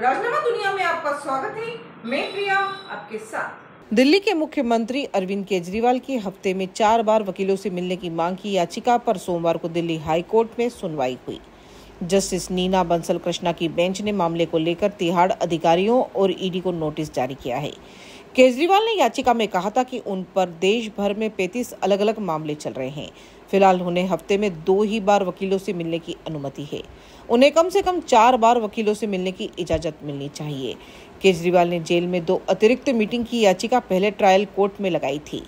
राजनामा दुनिया में आपका स्वागत है। मैं प्रिया, आपके साथ। दिल्ली के मुख्यमंत्री अरविंद केजरीवाल की हफ़्ते में चार बार वकीलों से मिलने की मांग की याचिका पर सोमवार को दिल्ली हाई कोर्ट में सुनवाई हुई। जस्टिस नीना बंसल कृष्णा की बेंच ने मामले को लेकर तिहाड़ अधिकारियों और ईडी को नोटिस जारी किया है। केजरीवाल ने याचिका में कहा था कि उन पर देश भर में 35 अलग अलग मामले चल रहे हैं। फ़िलहाल उन्हें हफ़्ते में दो ही बार वकीलों से मिलने की अनुमति है। उन्हें कम से कम चार बार वकीलों से मिलने की इजाज़त मिलनी चाहिए। केजरीवाल ने जेल में दो अतिरिक्त मीटिंग की याचिका पहले ट्रायल कोर्ट में लगाई थी।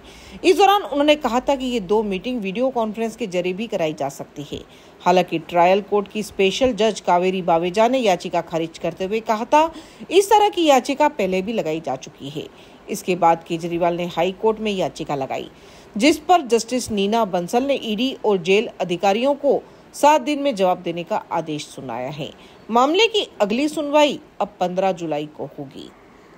इस दौरान उन्होंने कहा था कि ये दो मीटिंग वीडियो कॉन्फ्रेंस के ज़रिए भी कराई जा सकती है। हालाँकि ट्रायल कोर्ट की स्पेशल जज कावेरी बावेजा ने याचिका खारिज करते हुए कहा था, इस तरह की याचिका पहले भी लगाई जा चुकी है। इसके बाद केजरीवाल ने हाई कोर्ट में याचिका लगाई। जिस पर जस्टिस नीना बंसल ने ईडी और जेल अधिकारियों को सात दिन में जवाब देने का आदेश सुनाया है। मामले की अगली सुनवाई अब 15 जुलाई को होगी।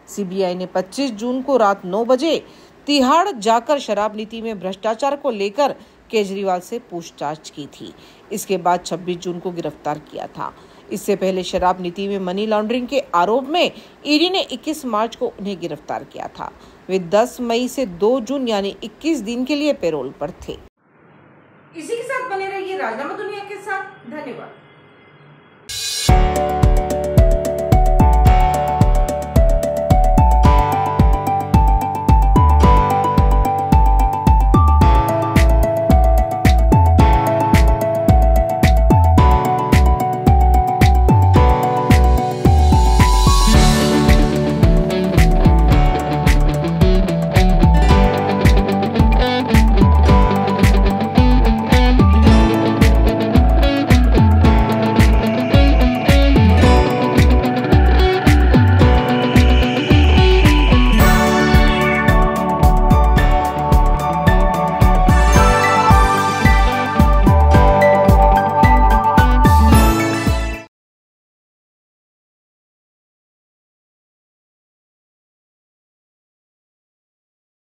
सीबीआई ने 25 जून को रात 9 बजे तिहाड़ जाकर शराब नीति में भ्रष्टाचार को लेकर केजरीवाल से पूछताछ की थी। इसके बाद 26 जून को गिरफ़्तार किया था। इससे पहले शराब नीति में मनी लॉन्ड्रिंग के आरोप में ईडी ने 21 मार्च को उन्हें गिरफ़्तार किया था। वे 10 मई से 2 जून यानी 21 दिन के लिए पेरोल पर थे। इसी के साथ बने रहिए राजनामा दुनिया के साथ। धन्यवाद।